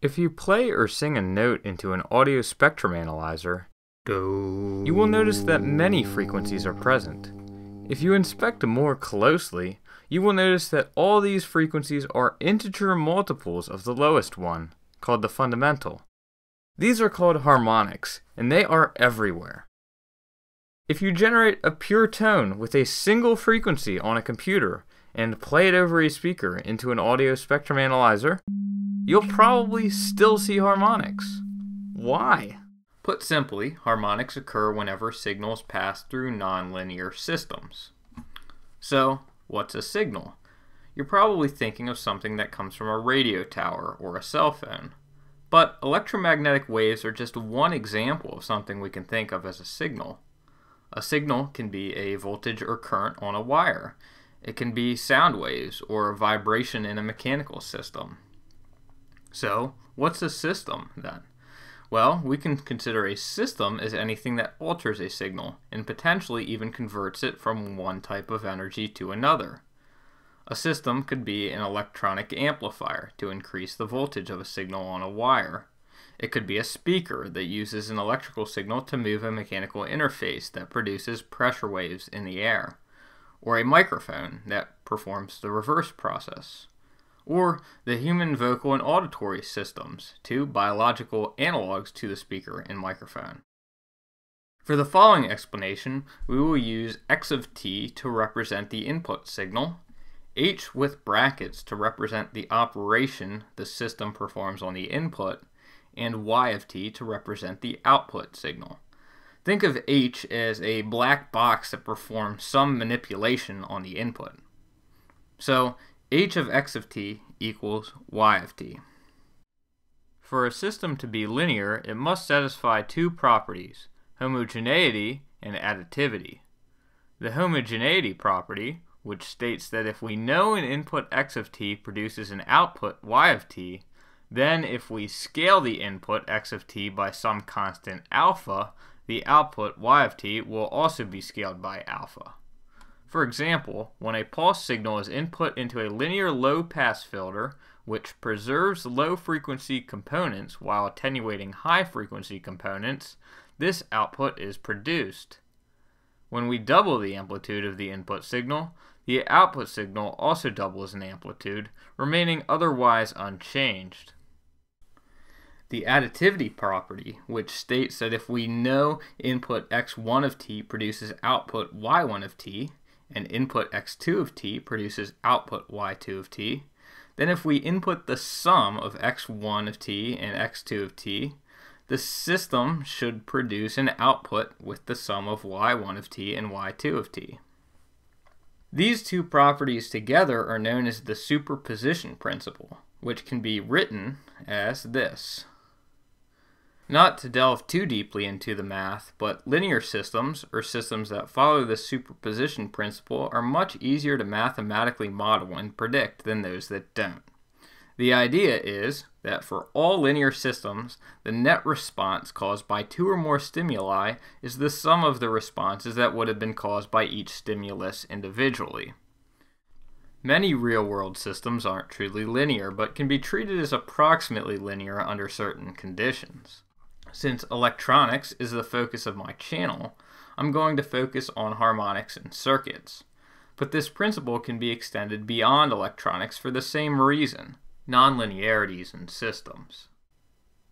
If you play or sing a note into an audio spectrum analyzer, you will notice that many frequencies are present. If you inspect more closely, you will notice that all these frequencies are integer multiples of the lowest one, called the fundamental. These are called harmonics, and they are everywhere. If you generate a pure tone with a single frequency on a computer and play it over a speaker into an audio spectrum analyzer, you'll probably still see harmonics. Why? Put simply, harmonics occur whenever signals pass through nonlinear systems. So, what's a signal? You're probably thinking of something that comes from a radio tower or a cell phone. But electromagnetic waves are just one example of something we can think of as a signal. A signal can be a voltage or current on a wire. It can be sound waves or a vibration in a mechanical system. So, what's a system then? Well, we can consider a system as anything that alters a signal and potentially even converts it from one type of energy to another. A system could be an electronic amplifier to increase the voltage of a signal on a wire. It could be a speaker that uses an electrical signal to move a mechanical interface that produces pressure waves in the air, or a microphone that performs the reverse process or the human vocal and auditory systems, two biological analogs to the speaker and microphone. For the following explanation, we will use x of t to represent the input signal, h with brackets to represent the operation the system performs on the input, and y of t to represent the output signal. Think of h as a black box that performs some manipulation on the input. So, h of x of t equals y of t. For a system to be linear, it must satisfy two properties, homogeneity and additivity. The homogeneity property, which states that if we know an input x of t produces an output y of t, then if we scale the input x of t by some constant alpha, the output y of t will also be scaled by alpha. For example, when a pulse signal is input into a linear low-pass filter, which preserves low-frequency components while attenuating high-frequency components, this output is produced. When we double the amplitude of the input signal, the output signal also doubles in amplitude, remaining otherwise unchanged. The additivity property, which states that if we know input x1 of t produces output y1 of t, and input x2 of t produces output y2 of t, then if we input the sum of x1 of t and x2 of t, the system should produce an output with the sum of y1 of t and y2 of t. These two properties together are known as the superposition principle, which can be written as this. Not to delve too deeply into the math, but linear systems, or systems that follow the superposition principle, are much easier to mathematically model and predict than those that don't. The idea is that for all linear systems, the net response caused by two or more stimuli is the sum of the responses that would have been caused by each stimulus individually. Many real world systems aren't truly linear, but can be treated as approximately linear under certain conditions. Since electronics is the focus of my channel, I'm going to focus on harmonics and circuits. But this principle can be extended beyond electronics for the same reason, nonlinearities in systems.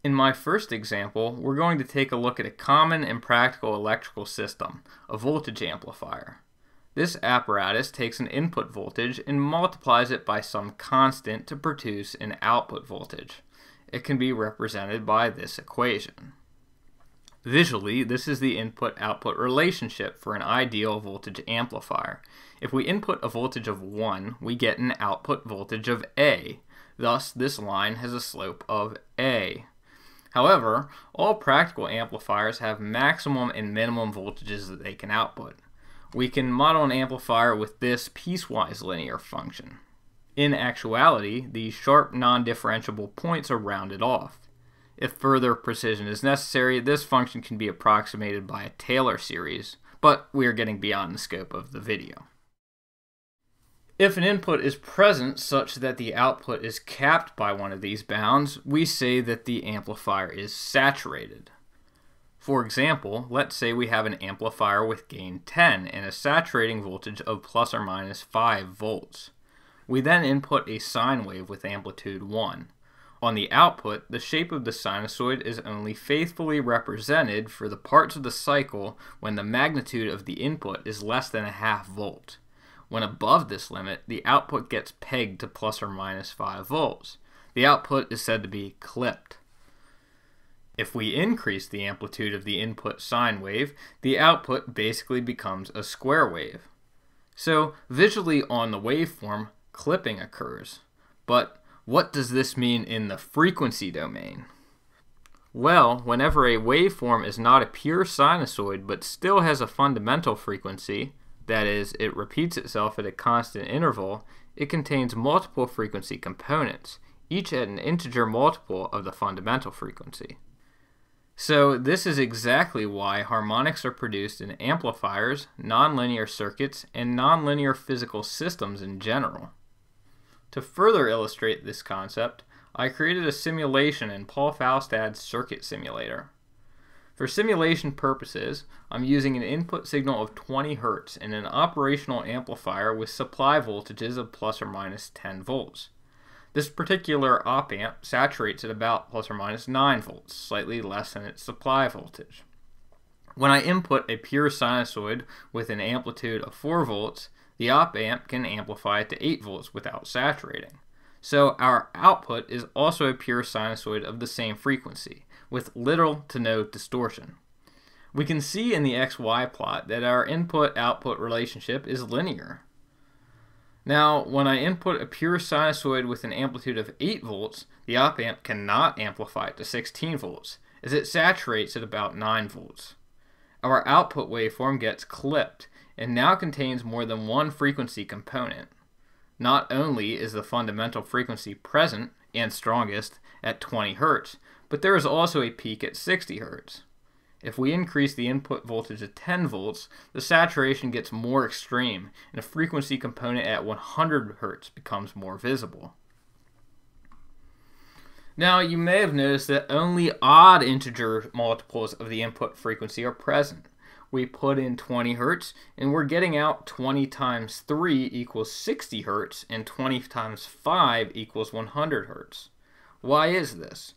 In my first example, we're going to take a look at a common and practical electrical system, a voltage amplifier. This apparatus takes an input voltage and multiplies it by some constant to produce an output voltage it can be represented by this equation. Visually, this is the input-output relationship for an ideal voltage amplifier. If we input a voltage of 1, we get an output voltage of A. Thus, this line has a slope of A. However, all practical amplifiers have maximum and minimum voltages that they can output. We can model an amplifier with this piecewise linear function. In actuality, these sharp non-differentiable points are rounded off. If further precision is necessary, this function can be approximated by a Taylor series, but we are getting beyond the scope of the video. If an input is present such that the output is capped by one of these bounds, we say that the amplifier is saturated. For example, let's say we have an amplifier with gain 10 and a saturating voltage of plus or minus 5 volts. We then input a sine wave with amplitude 1. On the output, the shape of the sinusoid is only faithfully represented for the parts of the cycle when the magnitude of the input is less than a half volt. When above this limit, the output gets pegged to plus or minus 5 volts. The output is said to be clipped. If we increase the amplitude of the input sine wave, the output basically becomes a square wave. So, visually on the waveform, clipping occurs. But what does this mean in the frequency domain? Well, whenever a waveform is not a pure sinusoid but still has a fundamental frequency, that is, it repeats itself at a constant interval, it contains multiple frequency components, each at an integer multiple of the fundamental frequency. So this is exactly why harmonics are produced in amplifiers, nonlinear circuits, and nonlinear physical systems in general. To further illustrate this concept, I created a simulation in Paul Falstad's circuit simulator. For simulation purposes, I'm using an input signal of 20 Hz and an operational amplifier with supply voltages of plus or minus 10 volts. This particular op amp saturates at about plus or minus 9 volts, slightly less than its supply voltage. When I input a pure sinusoid with an amplitude of 4 volts, the op amp can amplify it to 8 volts without saturating. So our output is also a pure sinusoid of the same frequency with little to no distortion. We can see in the XY plot that our input-output relationship is linear. Now, when I input a pure sinusoid with an amplitude of 8 volts, the op amp cannot amplify it to 16 volts, as it saturates at about 9 volts. Our output waveform gets clipped, and now contains more than one frequency component. Not only is the fundamental frequency present, and strongest, at 20 Hz, but there is also a peak at 60 Hz. If we increase the input voltage to 10 volts, the saturation gets more extreme, and a frequency component at 100 Hz becomes more visible. Now, you may have noticed that only odd integer multiples of the input frequency are present. We put in 20 hertz, and we're getting out 20 times 3 equals 60 hertz, and 20 times 5 equals 100 hertz. Why is this?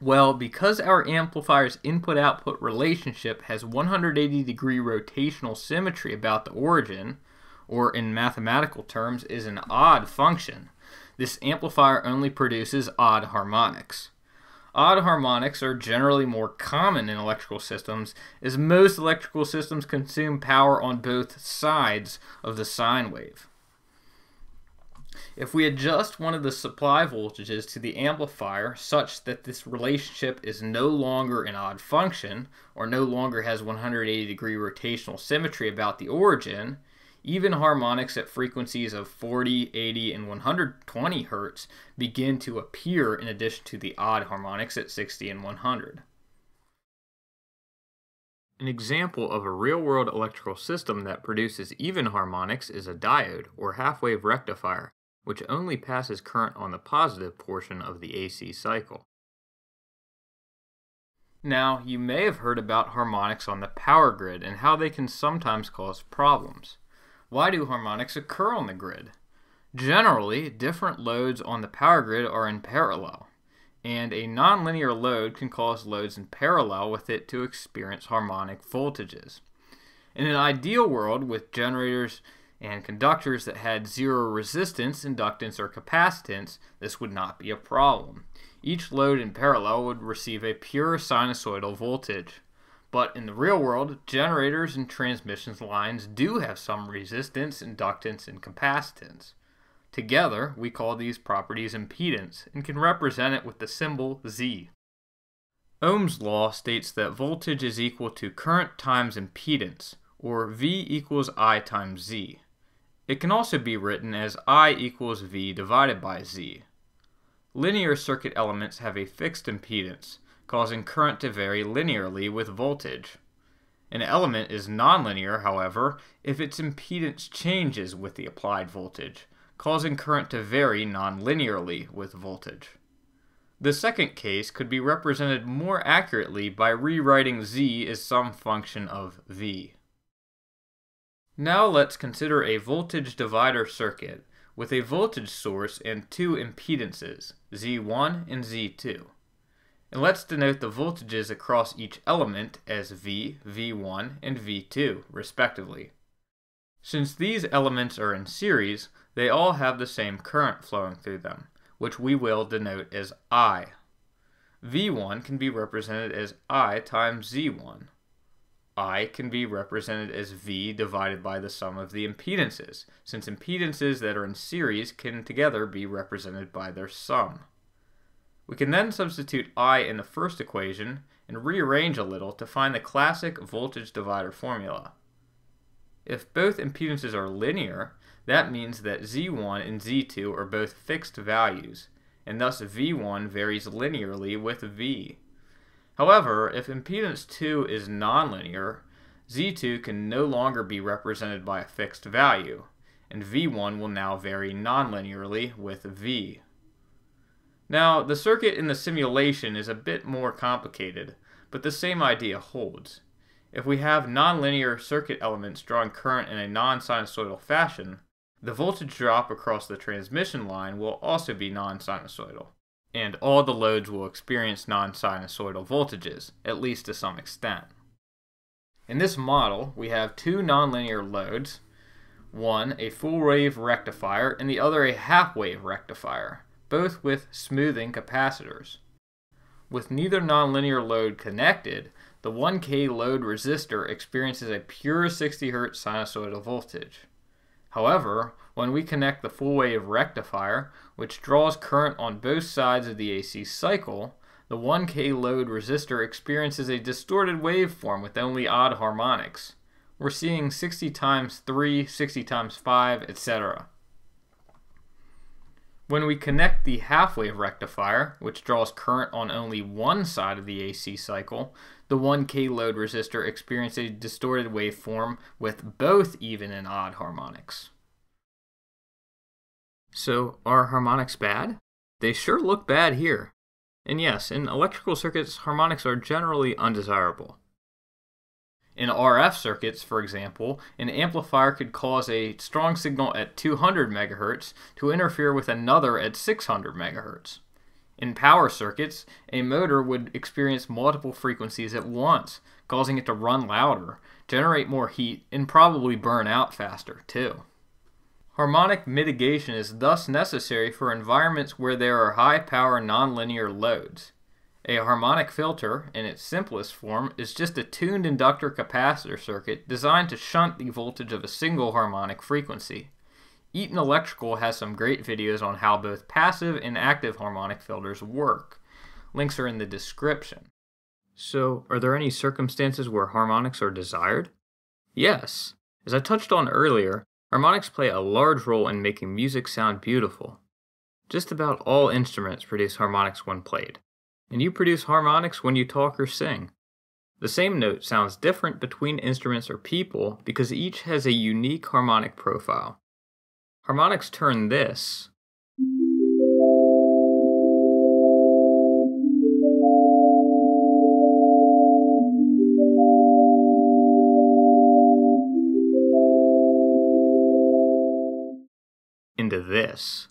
Well, because our amplifier's input-output relationship has 180 degree rotational symmetry about the origin, or in mathematical terms is an odd function, this amplifier only produces odd harmonics. Odd harmonics are generally more common in electrical systems, as most electrical systems consume power on both sides of the sine wave. If we adjust one of the supply voltages to the amplifier such that this relationship is no longer an odd function, or no longer has 180 degree rotational symmetry about the origin, even harmonics at frequencies of 40, 80, and 120 Hz begin to appear in addition to the odd harmonics at 60 and 100. An example of a real-world electrical system that produces even harmonics is a diode, or half-wave rectifier, which only passes current on the positive portion of the AC cycle. Now, you may have heard about harmonics on the power grid and how they can sometimes cause problems. Why do harmonics occur on the grid? Generally, different loads on the power grid are in parallel, and a nonlinear load can cause loads in parallel with it to experience harmonic voltages. In an ideal world with generators and conductors that had zero resistance, inductance, or capacitance, this would not be a problem. Each load in parallel would receive a pure sinusoidal voltage. But in the real world, generators and transmission lines do have some resistance, inductance, and capacitance. Together, we call these properties impedance and can represent it with the symbol Z. Ohm's law states that voltage is equal to current times impedance, or V equals I times Z. It can also be written as I equals V divided by Z. Linear circuit elements have a fixed impedance, causing current to vary linearly with voltage. An element is nonlinear, however, if its impedance changes with the applied voltage, causing current to vary nonlinearly with voltage. The second case could be represented more accurately by rewriting Z as some function of V. Now let's consider a voltage divider circuit with a voltage source and two impedances, Z1 and Z2. And let's denote the voltages across each element as V, V1, and V2, respectively. Since these elements are in series, they all have the same current flowing through them, which we will denote as I. V1 can be represented as I times Z1. I can be represented as V divided by the sum of the impedances, since impedances that are in series can together be represented by their sum. We can then substitute I in the first equation and rearrange a little to find the classic voltage divider formula. If both impedances are linear, that means that Z1 and Z2 are both fixed values, and thus V1 varies linearly with V. However, if impedance 2 is nonlinear, Z2 can no longer be represented by a fixed value, and V1 will now vary nonlinearly with V. Now, the circuit in the simulation is a bit more complicated, but the same idea holds. If we have nonlinear circuit elements drawing current in a non-sinusoidal fashion, the voltage drop across the transmission line will also be non-sinusoidal, and all the loads will experience non-sinusoidal voltages, at least to some extent. In this model, we have two nonlinear loads, one a full wave rectifier and the other a half wave rectifier both with smoothing capacitors. With neither nonlinear load connected, the 1K load resistor experiences a pure 60 Hz sinusoidal voltage. However, when we connect the full wave rectifier, which draws current on both sides of the AC cycle, the 1K load resistor experiences a distorted waveform with only odd harmonics. We're seeing 60 times 3, 60 times 5, etc. When we connect the half-wave rectifier, which draws current on only one side of the AC cycle, the 1K load resistor experiences a distorted waveform with both even and odd harmonics. So, are harmonics bad? They sure look bad here. And yes, in electrical circuits, harmonics are generally undesirable. In RF circuits, for example, an amplifier could cause a strong signal at 200 MHz to interfere with another at 600 MHz. In power circuits, a motor would experience multiple frequencies at once, causing it to run louder, generate more heat, and probably burn out faster, too. Harmonic mitigation is thus necessary for environments where there are high power nonlinear loads. A harmonic filter, in its simplest form, is just a tuned inductor capacitor circuit designed to shunt the voltage of a single harmonic frequency. Eaton Electrical has some great videos on how both passive and active harmonic filters work. Links are in the description. So, are there any circumstances where harmonics are desired? Yes. As I touched on earlier, harmonics play a large role in making music sound beautiful. Just about all instruments produce harmonics when played and you produce harmonics when you talk or sing. The same note sounds different between instruments or people because each has a unique harmonic profile. Harmonics turn this into this.